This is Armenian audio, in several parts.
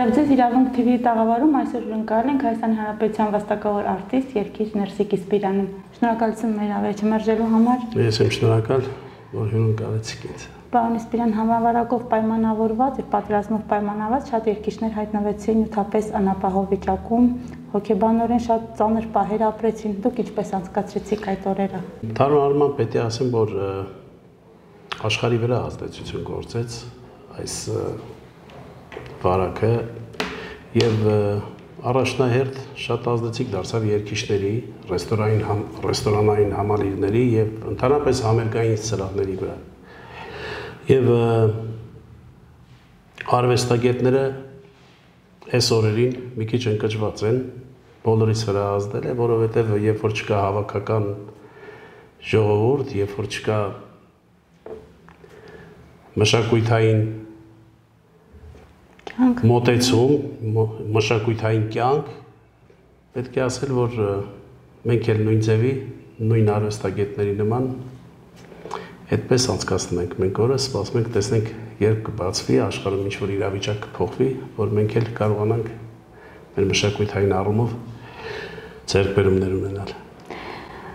Բարև ձեզ, իրավունք TV-ի տաղավարում այսօր հյուրընկալել ենք Հայաստանի Հանրապետության վաստակավոր արտիստ Երգիչ Ներսիկ Իսպիրանին։ Շնորհակալություն մեր ավերջը մերժելու համար։ Ես եմ շնորհակալ, որ հյուրընկալեցիք ինձ։ Պարոն Իսպիրան, համավարակով պայմանավորված եւ պատերազմով պայմանավորված շատ երկիշներ հայտնվեցին նյութապես անապահով վիճակում, հոգեբանորեն շատ ծանր պահեր ապրեցին։ Դուք ինչպես անցկացրեցիք այդ օրերը։ Թարմարման պետք է ասեմ, որ աշխարհի վրա ազդեցություն գործեց այս վարակը եւ առաջնահերթ շատ ազդեցիկ դարձավ երկիշների, ռեստորանային համ, ռեստորանային համալիրների եւ ընդհանրապես համերգային սրահների վրա։ Եվ արվեստագետները այս օրերին մի քիչ ընկճված են, բոլորից վրա ազդել է, որովհետև երբ որ չկա հավաքական ժողովուրդ, երբ որ չկա մշակույթային մոտեցում, մշակույթային կյանք, պետք է ասել, որ մենք էլ նույն ձևի, նույն արվեստագետների նման այդպես անցկացնում ենք մենք օրը, սպասում ենք տեսնենք երբ կբացվի աշխարհում ինչ որ իրավիճակ կփոխվի, որ մենք էլ կարողանանք մեր մշակույթային առումով ձեռքբերումներ ունենալ։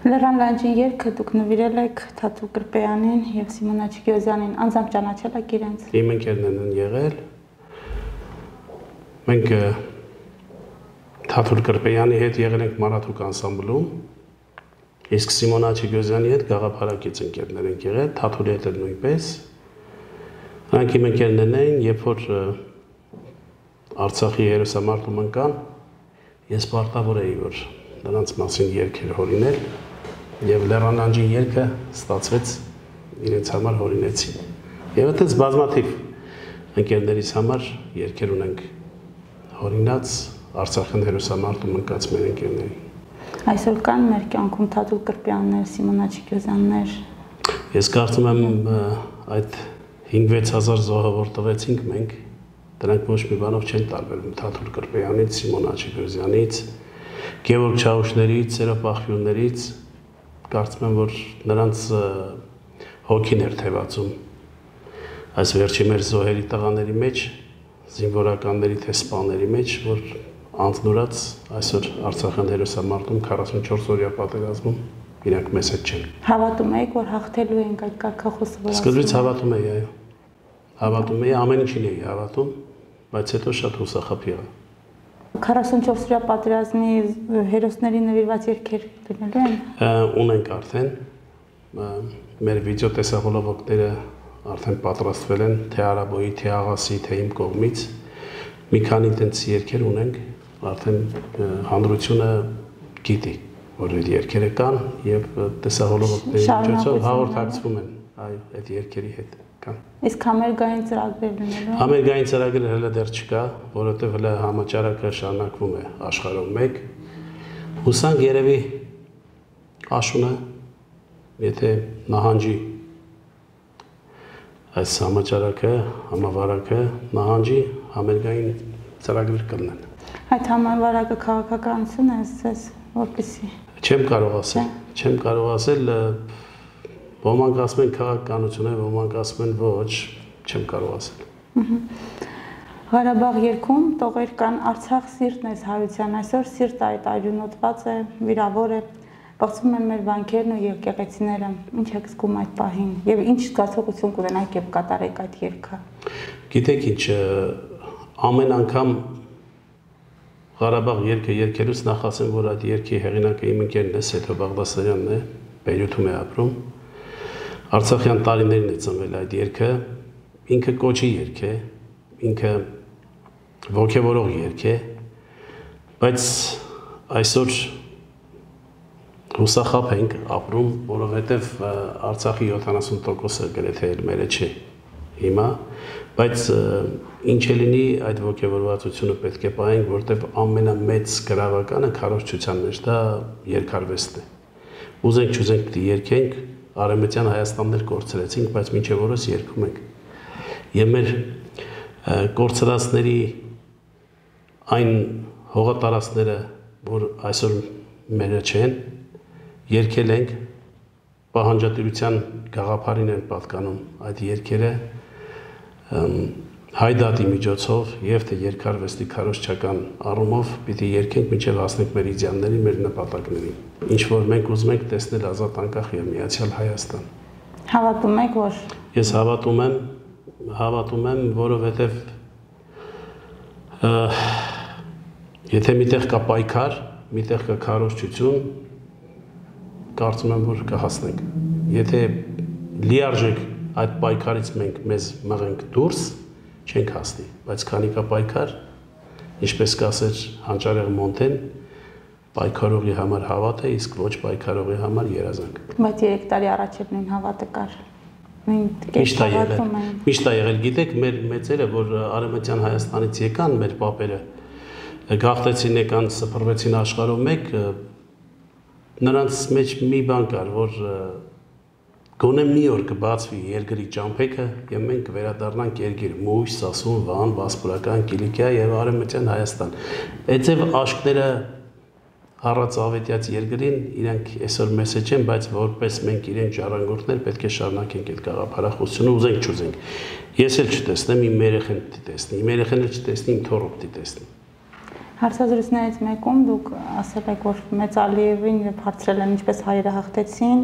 Լեռան լանջին երգը դուք նվիրել եք Թաթու Կրպեյանին եւ Սիմոնա Չիգոզյանին, անձամբ ճանաչել եք իրենց։ Իմ ընկերներն են եղել։ Մենք Թաթուր Կրպեյանի հետ եղել ենք Մարաթուկ անսամբլում Իսկ Սիմոնա Չիգոզյանի հետ գաղափարակից ընկերներ ենք եղել, Թաթուրի հետ նույնպես։ Նրանք իմ ընկերներն էին, երբ որ Արցախի երեսամարտում ընկան, ես պարտավոր էի, որ նրանց մասին երկեր հորինել եւ Լեռանանջի երկը ստացվեց իրենց համար հորինեցի։ Եվ այդպես բազմաթիվ ընկերներիս համար երկեր ունենք հորինած Արցախյան հերոսամարտում ընկած մեր ընկերներին։ Այսօր կան մեր կյանքում Թաթուլ Կրպյաններ, Սիմոնա Չիկյոզյաններ։ Ես կարծում եմ այդ 5-6000 զոհավոր տվեցինք մենք, դրանք ոչ մի բանով չեն տարբերվում Թաթուլ Կրպյանից, Սիմոնա Չիկյոզյանից, Գևորգ Չաուշներից, Սերապախյուններից, կարծում եմ, որ նրանց հոգին էր թևածում այս վերջի մեր զոհերի տղաների մեջ, զինվորականների թե սպաների մեջ, որ անձնուրաց այսօր Արցախյան հերոսամարտում 44 օրյա պատերազմում իրանք մեզ հետ չեն։ Հավատում եք, որ հաղթելու ենք այդ կարգախոսը վրա։ Սկզբից հավատում էի, այո։ Հավատում էի, ամեն ինչին էի հավատում, բայց հետո շատ հուսախապ եղա։ 44 օրյա պատերազմի հերոսների նվիրված երգեր դնելու են։ Ունենք արդեն մեր վիդեո տեսահոլովակները արդեն պատրաստվել են թե Արաբոյի, թե Աղասի, թե իմ կողմից։ Մի քանի տենց երգեր ունենք, արդեն հանրությունը գիտի, որ այդ երկերը կան եւ տեսահոլովակների միջոցով հաղորդակցվում են այո այդ երկերի հետ կան իսկ համերգային ծրագրեր լինելու համերգային ծրագրեր հələ դեռ չկա որովհետեւ հələ համաճարակը շարունակվում է աշխարհում մեկ հուսանք երևի աշունը եթե նահանջի այս համաճարակը համավարակը նահանջի համերգային ծրագրեր կլինեն Այդ համավարակը քաղաքականություն է ասես, որպեսի։ Չեմ կարող ասել, չեմ կարող ասել, ոմանք ասում են քաղաքականություն է, ոմանք ասում են ոչ, չեմ կարող ասել։ Ղարաբաղ երկում տողեր կան Արցախ սիրտն է հայության այսօր սիրտը այդ այրունոտված է, վիրավոր է, բացում են մեր վանքերն ու եկեղեցիները։ Ինչ եք զգում այդ պահին եւ ինչ զգացողություն կունենաք եւ կատարեք այդ երգը։ Գիտեք ինչ, ամեն անգամ Ղարաբաղ երկը երկելուց նախ ասեմ, որ այդ երկի հեղինակը իմ ընկերն է, Սեթո Բաղդասարյանն է, Բեյրութում է ապրում։ Արցախյան տարիներին է ծնվել այդ երկը, ինքը կոչի երկ է, ինքը ողջևորող երկ է, բայց այսօր հուսախապ ենք ապրում, որովհետև Արցախի 70%-ը գրեթե մերը չէ հիմա, բայց ինչ է լինի այդ ողջավորվածությունը պետք է պահենք, որտեվ ամենամեծ գրավականը քարոշչության մեջ դա երկարվեստն է։ Ուզենք չուզենք պիտի երկենք, արեմտյան Հայաստաններ կորցրեցինք, բայց մինչև օրս երկում ենք։ Եվ մեր կորցրածների այն հողատարածները, որ այսօր մերը չեն, երկել ենք պահանջատիրության գաղափարին են պատկանում այդ երկերը հայդատի միջոցով եւ թե երկարվեստի քարոշչական առումով պիտի երկենք միջև հասնենք մեր իդեալների, մեր նպատակներին։ Ինչ որ մենք ուզում ենք տեսնել ազատ անկախ եւ միացյալ Հայաստան։ Հավատում եք, որ Ես հավատում եմ, հավատում եմ, որովհետեւ եթե միտեղ կա պայքար, միտեղ կա քարոշչություն, կարծում եմ, որ կհասնենք։ Եթե լիարժեք այդ պայքարից մենք մեզ մղենք դուրս, չենք հասնի, բայց քանի կա պայքար, ինչպես կասեր հանճարեղ Մոնտեն, պայքարողի համար հավատ է, իսկ ոչ պայքարողի համար երազանք։ Բայց 3 տարի առաջ էլ նույն հավատը կար։ Միշտ է եղել։ Միշտ է եղել, գիտեք, մեր մեծերը, որ արևմտյան Հայաստանից եկան, մեր պապերը, գաղթեցին եկան, սփռվեցին աշխարհով մեկ, նրանց մեջ մի բան կար, որ Գոնե մի օր կբացվի երկրի ճամփեքը եւ մենք կվերադառնանք երկիր Մուշ, Սասուն, Վան, Վասպուրական, Կիլիկիա եւ Արևմտյան Հայաստան։ Այդտեղ աշկները առած ավետյաց երկրին իրենք այսօր մեսեջ են, բայց որպես մենք իրենք ժառանգորդներ պետք է շարունակենք այդ գաղափարախոսությունը ուզենք չուզենք։ Ես էլ չտեսնեմ, իմ երեխեն չտեսնի, իմ երեխեն էլ չտեսնի, իմ թորոպ չտեսնի։ Հարցազրույցներից մեկում դուք ասել եք, որ Մեծ Ալիևին հարցրել են ինչպես հայերը հաղթեցին,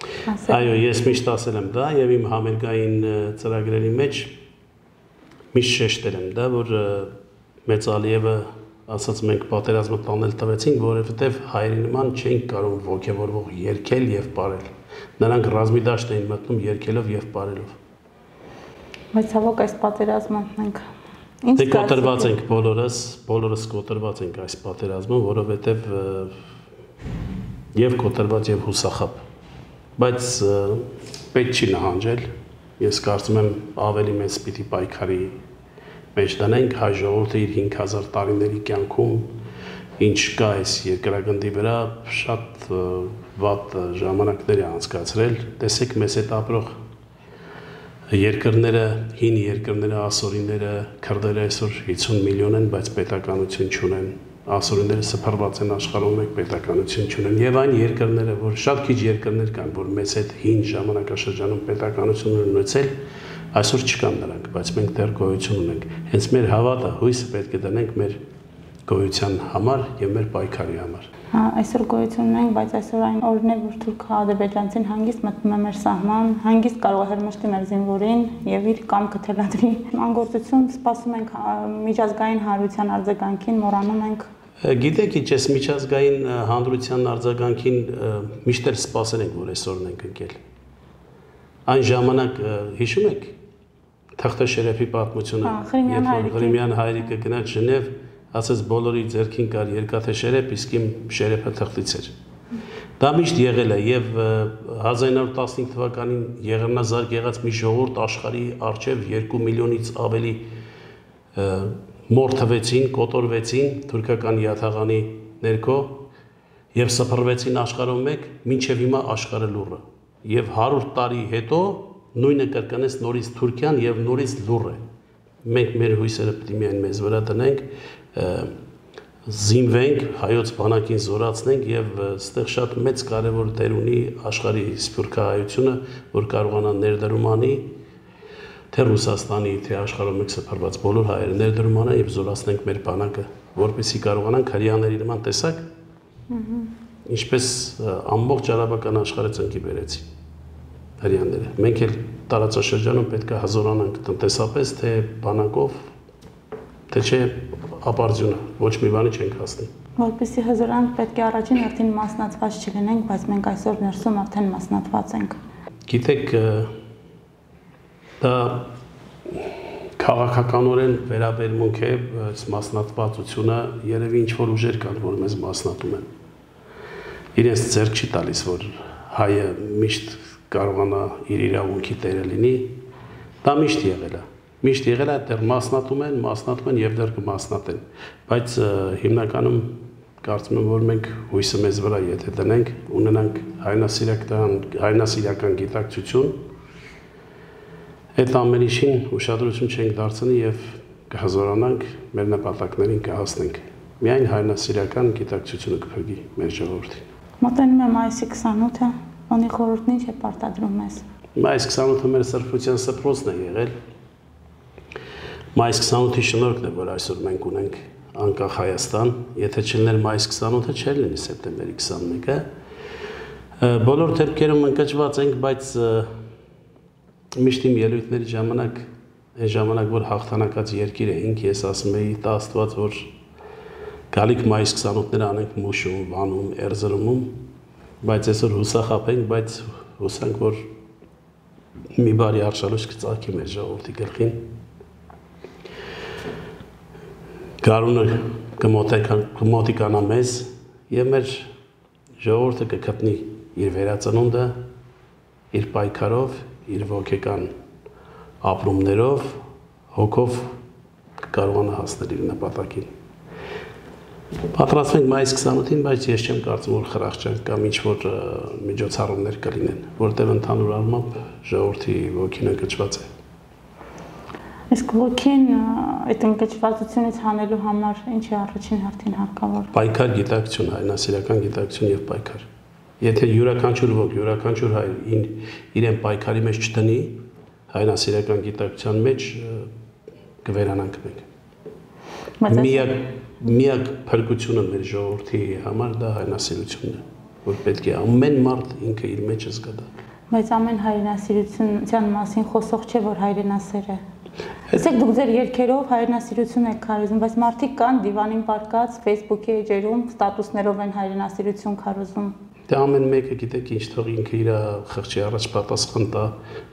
Այո, ես միշտ ասել եմ դա եւ իմ համերգային ծրագրերի մեջ միշտ շեշտել եմ դա, որ Մեծ Ալիևը ասած մենք պատերազմը տանել տվեցինք, որովհետև հայերի նման չէինք կարող ողջևորվող երկել եւ ապարել։ Նրանք ռազմի դաշտ էին մտնում երկելով եւ ապարելով։ Բայց ցավոք այս պատերազմը մենք Դե կոտրված ենք բոլորս, բոլորս կոտրված ենք այս պատերազմում, որովհետև եւ կոտրված եւ հուսախապ բայց պետք չի նահանջել։ Ես կարծում եմ ավելի մեծ պիտի պայքարի մեջ դնենք հայ ժողովուրդը իր 5000 տարիների կյանքում ինչ կա այս երկրագնդի վրա շատ վատ ժամանակներ է անցկացրել։ Տեսեք մեզ հետ ապրող երկրները, հին երկրները, ասորիները, քրդերը այսօր 50 միլիոն են, բայց պետականություն չունեն ասորիները սփռված են աշխարհում մեկ պետականություն չունեն եւ այն երկրները, որ շատ քիչ երկրներ կան, որ մեծ այդ հին ժամանակաշրջանում պետականություն ունեցել, այսօր չկան նրանք, բայց մենք դեռ գոյություն ունենք։ Հենց մեր հավատը, հույսը պետք է դնենք մեր գոյության համար եւ մեր պայքարի համար։ Հա, այսօր գոյություն ունենք, բայց այսօր այն օրն է, որ թուրք ադրբեջանցին հանգիստ մտնում է մեր սահման, հանգիստ կարող է հրմշտի մեր զինվորին եւ իր կամքը թելադրի։ Անգործություն սպասում ենք միջազգային հարության արձագանքին, մոռանում ենք Գիտեք, ինչ էս միջազգային հանդրության արձագանքին միշտ էլ սպասել ենք, որ այսօրն ենք ընկել։ Այն ժամանակ հիշում եք Թախտաշերեփի պատմությունը, երբ որ Ղրիմյան հայրիկը գնաց Ժնև, ասաց բոլորի ձերքին կար երկաթե շերեփ, իսկ իմ շերեփը թղթից էր։ Դա միշտ եղել է եւ 1915 թվականին եղեռնազարկ եղած մի ժողովուրդ աշխարհի արչեւ 2 միլիոնից ավելի մորթվեցին, կոտորվեցին թուրքական յաթաղանի ներքո եւ սփռվեցին աշխարհով մեկ, ինչեւ հիմա աշխարհը լուրը։ Եվ 100 տարի հետո նույնը կրկնես նորից Թուրքիան եւ նորից լուրը։ Մենք մեր հույսերը պետք է միայն մեզ վրա տնենք, զինվենք, հայոց բանակին զորացնենք եւ այստեղ շատ մեծ կարեւոր դեր ունի աշխարհի սփյուռքահայությունը, որ կարողանա ներդրում անի թե Ռուսաստանի, թե աշխարհում սփռված բոլոր հայերը ներդրում անան եւ զորացնենք մեր բանակը, որպեսզի կարողանան քարիաների նման տեսակ ինչպես ամբողջ արաբական աշխարհը ծնկի բերեցի հрьяները։ Մենք էլ տարածաշրջանում պետք է հզորանանք տնտեսապես, թե բանակով, թե չէ ապարձյունը, ոչ մի բանի չենք հասնի։ Որպեսզի հզորանք պետք է առաջին հերթին մասնատված չլինենք, բայց մենք այսօր ներսում արդեն մասնատված ենք։ Գիտեք, Դա քաղաքականորեն վերաբերմունք է այս մասնատվածությունը երևի ինչ որ ուժեր կան, որ մեզ մասնատում են։ Իրենց ձեռք չի տալիս, որ հայը միշտ կարողանա իր իրավունքի տերը լինի։ Դա միշտ եղել է։ Միշտ եղել է դեռ մասնատում են, մասնատում են եւ դեռ կմասնատեն։ Բայց հիմնականում կարծում եմ, որ մենք հույսը մեզ վրա եթե դնենք, ունենանք հայնասիրական հայնասիրական գիտակցություն, Այդ ամեն ինչին ուշադրություն չենք դարձնի եւ կհզորանանք մեր նպատակներին կհասնենք։ Միայն հայնասիրական գիտակցությունը կփրկի մեր ժողովրդին։ Մոտենում է մայիսի 28-ը, ոնի խորհուրդն ինչ է պարտադրում ես։ Մայիս 28-ը մեր սրբության սփռոցն է եղել։ մայիս 28-ի շնորհքն է, որ այսօր մենք ունենք անկախ Հայաստան, եթե չլիներ մայիս 28-ը, չէր լինի սեպտեմբերի 21-ը։ Բոլոր դեպքերում ընկճված ենք, բայց միշտ իմ ելույթների ժամանակ այն ժամանակ որ հաղթանակած երկիր էինք, ես ասում էի տա Աստված, որ գալիք մայիս 28-ները անենք Մուշում, Վանում, Էրզրումում, բայց այսօր հուսախապ ենք, բայց հուսանք, որ մի բարի արշալույս կծաղկի մեր ժողովրդի գլխին գարունը կմոտիկանա մեզ եւ մեր ժողովուրդը կգտնի իր վերածնունդը իր պայքարով, իր ոգեկան ապրումներով, հոգով կարողանա հասնել իր նպատակին։ Պատրաստվում ենք մայիս 28-ին, բայց ես չեմ կարծում, որ խրախճանք կամ ինչ-որ միջոցառումներ կլինեն, որտեղ ընդհանուր առմամբ ժողովրդի ոգին ընկճված է։ Իսկ ոգին այդ ընկճվածությունից հանելու համար ինչ է առաջին հերթին հարկավոր։ Պայքար գիտակցություն, հայնասիրական գիտակցություն եւ պայքար։ Եթե յուրաքանչյուր ոգ, յուրաքանչյուր հայ իրեն պայքարի մեջ չտնի, հայնասիրական գիտակցության մեջ կվերանանք մենք։ Միակ միակ փրկությունը մեր ժողովրդի համար դա հայնասիրությունն է, որ պետք է ամեն մարդ ինքը իր մեջ զգա դա։ Բայց ամեն հայրենասիրության մասին խոսող չէ, որ հայրենասեր է։ Իսկ դուք ձեր երկերով հայրենասիրություն եք քարոզում, բայց մարդիկ կան դիվանին պարկած Facebook-ի էջերում ստատուսներով են հայրենասիրություն քարոզում։ Դե ամեն մեկը գիտեք ինչ թող ինքը իր խղճի առաջ պատասխան տա։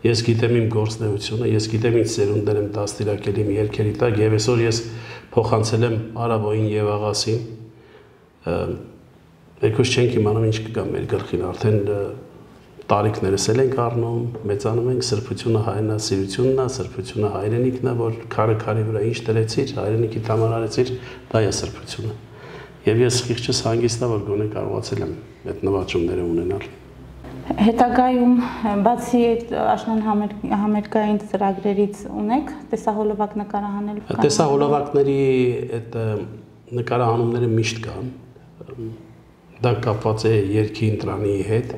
Ես գիտեմ իմ գործնեությունը, ես գիտեմ ինչ ծերունդներ եմ դաստիարակել իմ երկերի տակ եւ այսօր ես փոխանցել եմ Արաբոյին եւ աղասին։ Եկոս չենք իմանում ինչ կգա մեր գլխին, արդեն տարիքներս էլ ենք առնում, մեծանում ենք, սրբությունը հայրենասիրությունն է, սրբությունը հայրենիքն է, որ քարը քարի վրա ինչ դրեցիր, հայրենիքի համար արեցիր, դա է սրբությունը։ Եվ ես խիղճս հանգիստ եմ, որ գոնե կարողացել եմ այդ նվաճումները ունենալ։ Հետագայում բացի այդ աշնան համերգային ծրագրերից ունեք տեսահոլովակ նկարահանելու։ Տեսահոլովակների այդ նկարահանումները միշտ կան։ Դա կապված է երկի ընտրանի հետ,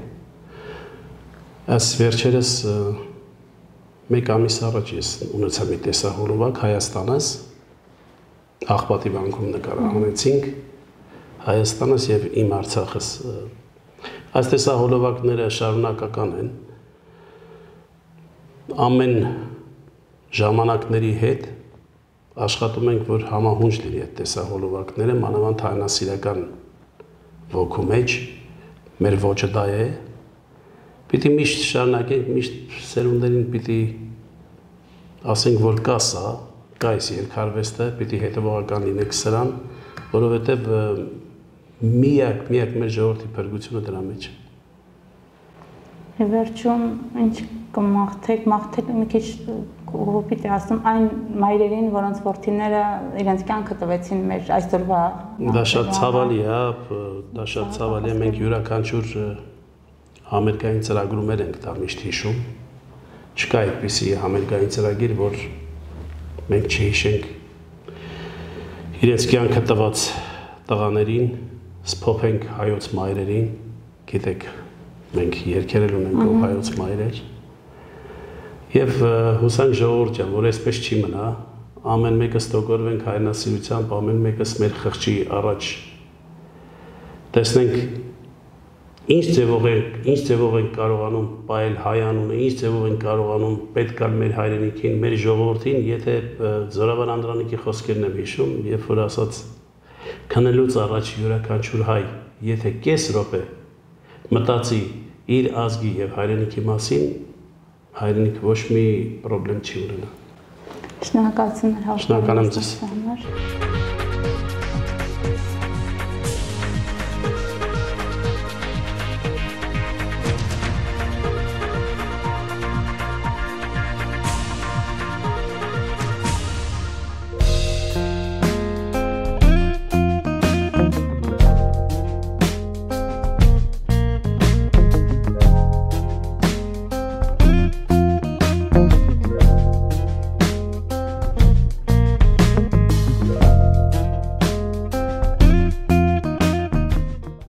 Այս վերջերս մեկ ամիս առաջ ես ունեցա մի տեսահոլովակ Հայաստանից Աղբատի բանկում նկարահանեցինք Հայաստանից եւ իմ Արցախից այս տեսահոլովակները շարունակական են ամեն ժամանակների հետ աշխատում ենք որ համահունչ լինի այդ տեսահոլովակները մանավանդ հայնասիրական ոգու մեջ մեր ոճը դա է Պիտի միշտ շարունակենք, միշտ սերունդերին պիտի ասենք, որ կա սա, կա այս երկարվեստը, պիտի հետևողական լինեք սրան, որովհետև միակ, միակ մեր ժողովրդի բրգությունը դրա մեջ է։ Վերջում ինչ կմաղթեք, մաղթեք մի քիչ հոպիտ է ասում այն մայրերին, որոնց որդիները իրենց կյանքը տվեցին մեր այսօրվա։ Դա շատ ցավալի է, դա շատ ցավալի է, մենք յուրաքանչյուր համերգային ծրագրումներ ենք դա միշտ հիշում։ Չկա այդպիսի համերգային ծրագիր, որ մենք չհիշենք իրենց կյանքը տված տղաներին, սփոփենք հայոց մայրերին, գիտեք, մենք երկերել ունենք ով հայոց մայրեր։ Եվ հուսանք ժողովուրդ ջան, որ այսպես չի մնա, ամեն մեկը ստոկորվենք հայրենասիրությամբ, ամեն մեկս մեր խղճի առաջ տեսնենք ինչ ձևով ենք, ինչ ձևով ենք կարողանում պայել հայանունը, ինչ ձևով ենք կարողանում պետքալ մեր հայրենիքին, մեր ժողովրդին, եթե Զորավար Անդրանիկի խոսքերն եմ հիշում, երբ որ ասաց քնելուց առաջ յուրաքանչյուր հայ, եթե կես րոպե մտածի իր ազգի եւ հայրենիքի մասին, հայրենիքը ոչ մի խնդրեմ չի ունենա։ Շնորհակալություն հաղորդման համար։ Շնորհակալ եմ ձեզ։